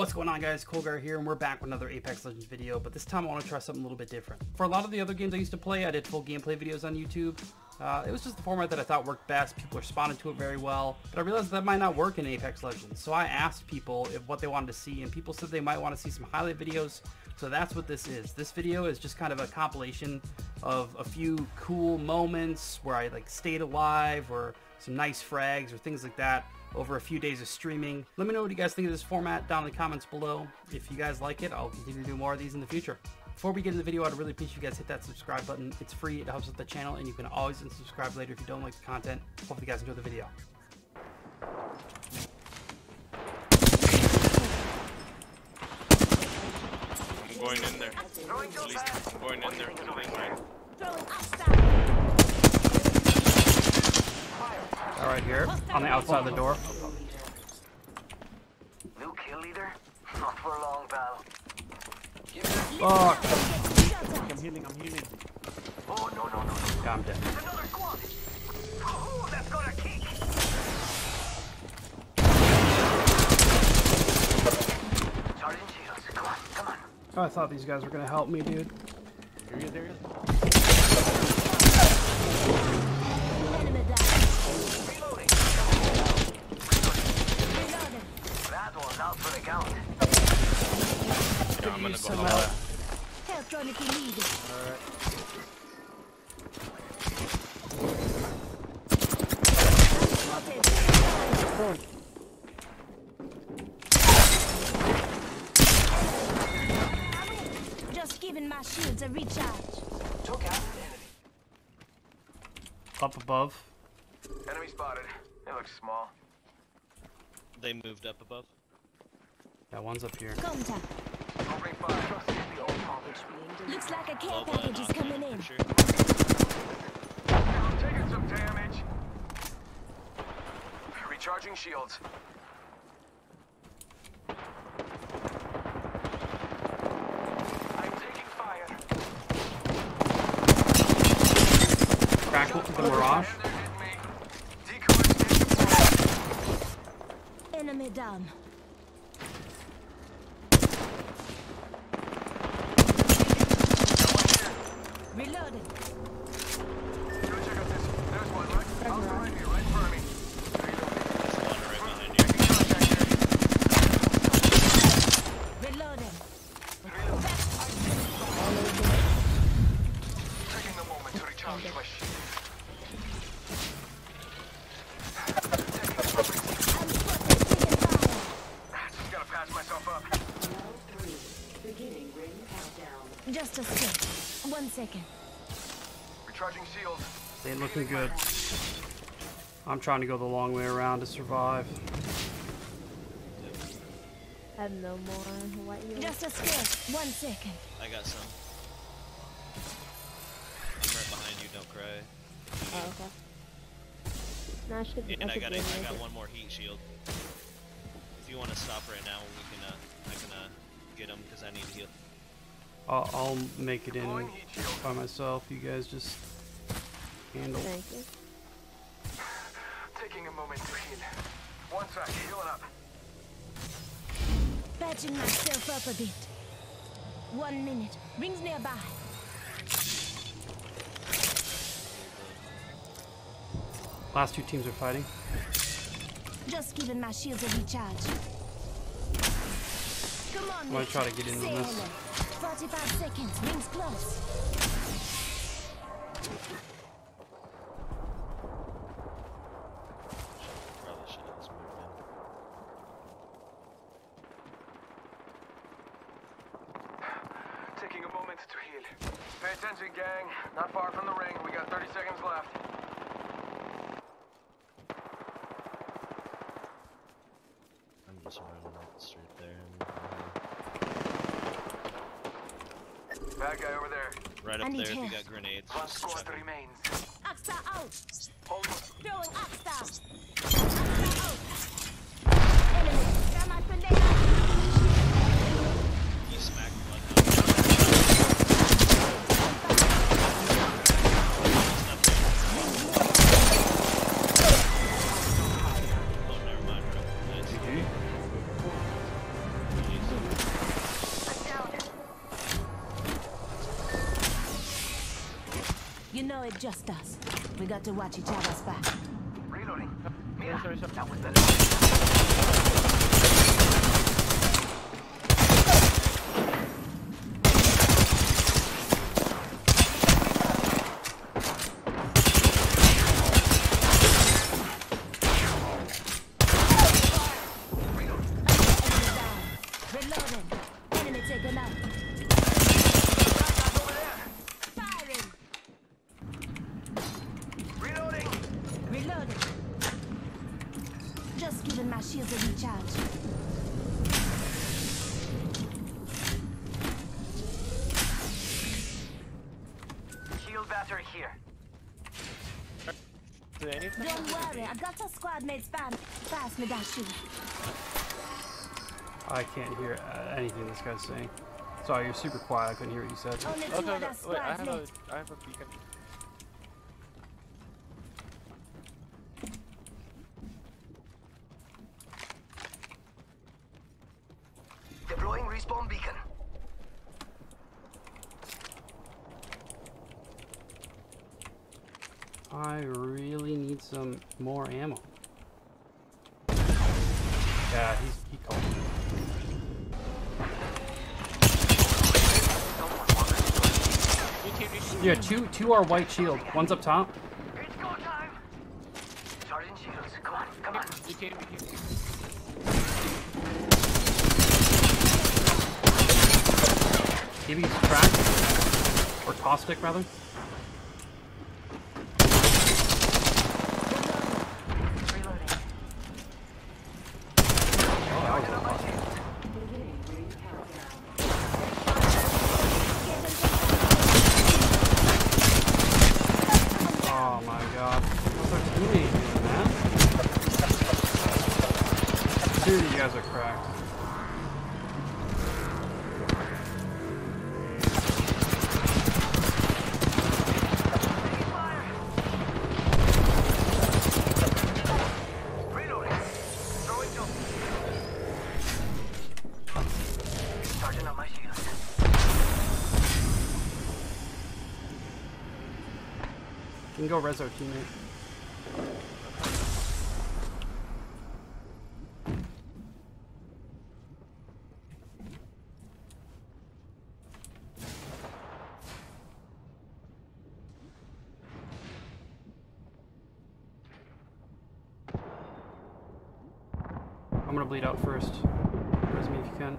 What's going on guys, Kolgarr here, and we're back with another Apex Legends video, but this time I want to try something a little bit different. For a lot of the other games I used to play, I did full gameplay videos on YouTube. Uh, it was just the format that I thought worked best, people responded to it very well, but I realized that might not work in Apex Legends. So I asked people if what they wanted to see, and people said they might want to see some highlight videos, so that's what this is. This video is just kind of a compilation of a few cool moments where I like stayed alive, or some nice frags, or things like that over a few days of streaming. Let me know what you guys think of this format down in the comments below. If you guys like it, I'll continue to do more of these in the future. Before we get into the video, I'd really appreciate you guys hit that subscribe button. It's free, it helps with the channel, and you can always unsubscribe later if you don't like the content. Hopefully you guys enjoy the video. I'm going in there. At least I'm going in there. Alright, here, on the outside of the door. New kill leader? Not for long, pal. Fuck! I'm healing, I'm healing. Oh, no, no, no, no. Yeah, I'm dead. Another squad! Oh, that's got kick! Charging shields. Come on, come on. Oh, I thought these guys were gonna help me, dude. There he is, there he is. Reloading. That one's out for the count. Yeah, I'm gonna go Some, help. uh, Help run if you need it. Just giving my shields a recharge. Took out an enemy. up above. Enemy spotted. It looks small. They moved up above. Yeah, one's up here. Contact. Opening fire. Looks like a care Well, package is coming him, in. for Sure. Taking some damage. Recharging shields. I'm taking fire. Crackle the Mirage. And they're hitting me. Decoys getting deployed. Enemy down. Recharging shields. They ain't looking good. I'm trying to go the long way around to survive. I have no more white healing. Just a sec. One second. I got some. I'm right behind you. Don't cry. Oh, okay. No, I should. And I should got be a, able to I got one more heat shield. If you want to stop right now, we can. Uh, I can uh, get them because I need to heal. I'll, I'll make it in Deploying heat shield. by myself. You guys just handle. Thank you. Taking a moment to heal. One sec, healing up. Patching myself up a bit. One minute. Rings nearby. Last two teams are fighting. Just giving my shields a recharge. Come on, I'm gonna try to get in on this. 45 seconds. Rings close. Probably should have just moved in. Taking a moment to heal. Pay attention, gang. Not far from the ring. We got 30 seconds left. I'm just running up the street there. Bad guy over there. Right up need there. If you got grenades, One just squad remains. Oxa out. Hold on. Throwing Oxa. You know it just us. We got to watch each other's back. Reloading. Sorry, sorry, sorry. That was better. Reloading. Enemy taken out. Over there. Firing. Reloading. Reloading. Just giving my shields a recharge. Shield battery here. Is there anything? Don't worry, I got a squad mate's fan. Pass me that shield. I can't hear uh, anything this guy's saying. Sorry, you're super quiet. I couldn't hear what you said. Only two Oh, no, no. Wait, I have a, left. I have a beacon. Deploying respawn beacon. I really need some more ammo. Yeah, he's he called me. Yeah, two two are white shield. One's up top. It's go time. Charging shields. Come on, come on. You can't be Maybe he's cracked. Or caustic rather. Reloading. Oh, that was a lot. Oh my god. What's our teammate doing, man? Dude, you guys are cracked. You can go res our teammate. First. Res me if you can.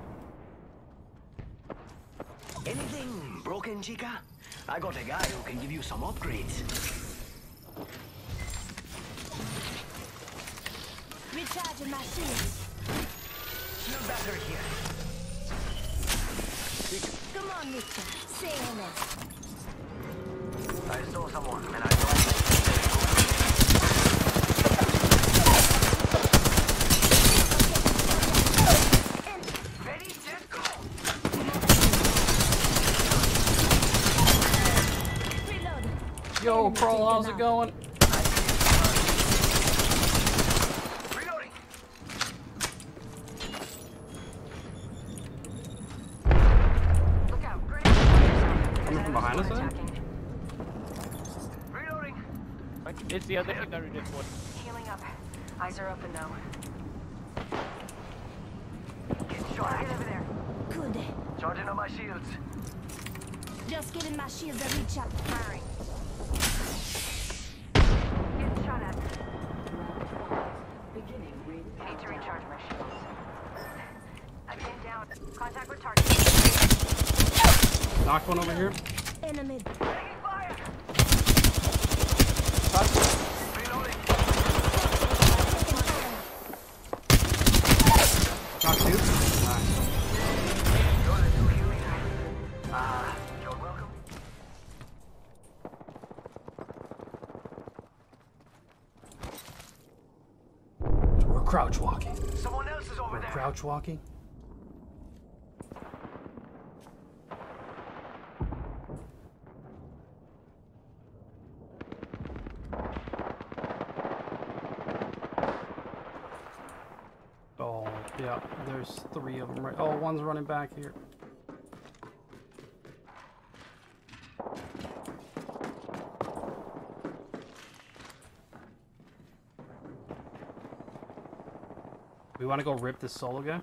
Anything broken, Chica? I got a guy who can give you some upgrades. Recharging my shields. Shield battery here. Come on, mister. Say hello. I saw someone and I know. Ready, set, go. Reloading. Yo, Enemy Crawl, how's it going? Reloading. Look out, grenade. Coming from behind us, eh? Reloading. It's the other thing that we did one. Healing up. Eyes are open though. Getting shot Target over there. Good. Charging up my shields. Just giving my shields a recharge. Firing. Knocked one over here. Enemy. Taking fire. Reloading. Knocked two. Nice. You're the new healing. You're welcome. We're crouch walking. Someone else is over We're there. crouch walking. there's three of them right. Oh, one's running back here. We want to go rip this solo guy.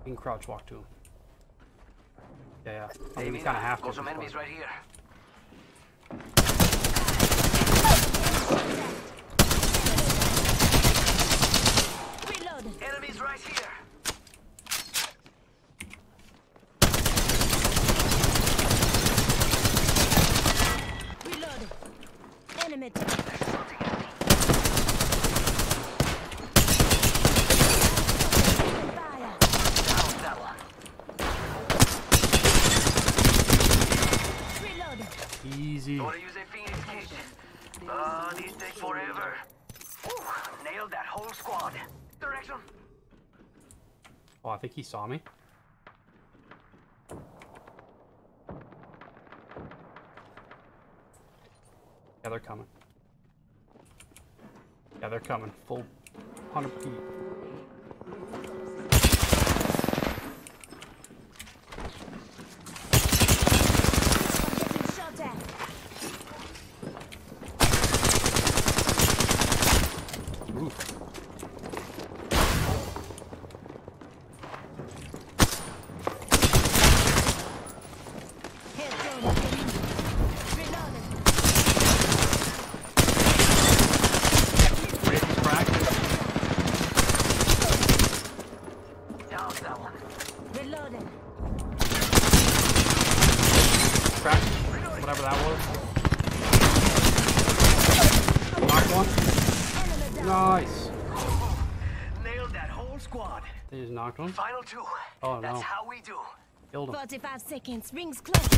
You can crouch walk to him. Yeah, yeah. I kind of half. Got some enemies right here. Enemy down. Fire. Down that one. Reload. Easy. Gotta use a Phoenix kit. Ah, these take forever. Whew, nailed that whole squad. Direction. Oh, I think he saw me. Yeah, they're coming. Yeah, they're coming. Full 100 feet. I'm getting shot at. Oof. Head down. Reloading. Great crack. Down that one. Reloading. Crack. Whatever that was. Knocked one. Enemy down. Nice. Nailed that whole squad. They just knocked one. Final two. Oh, That's no. how we do. Killed him. 45 seconds. Rings close.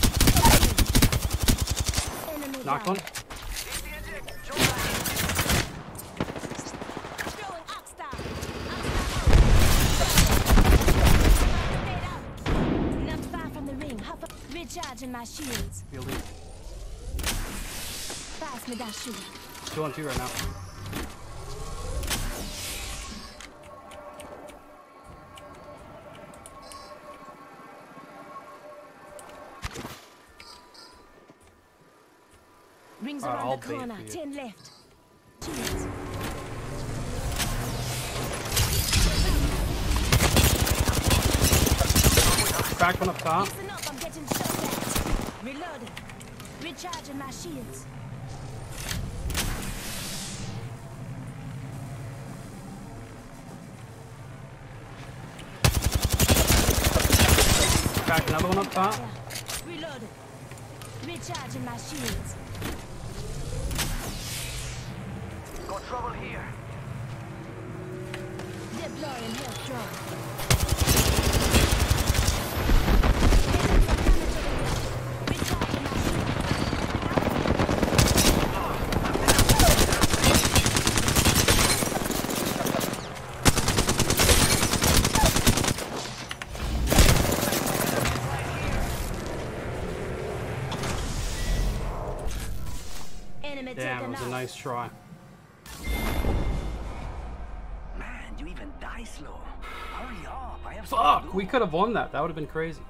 Enemy Knocked one. Easy eject. Show back. Throwing Arc Star. Oxstar out. Not far from the ring. Half a- Recharging my shields. Fielding. Pass me that shield. Two on two right now. Around I'll the corner. Ten left. Shields. Cracked one up top. Listen up, I'm getting shot at. Reloading. Recharging my shields. Cracked another one up top. Reloading. Recharging my shields. Got trouble here. Deploying health drone. Recharging my shields. Enemy Damn, it was a nice try. Hurry up. I have Fuck, we could have won that. That would have been crazy.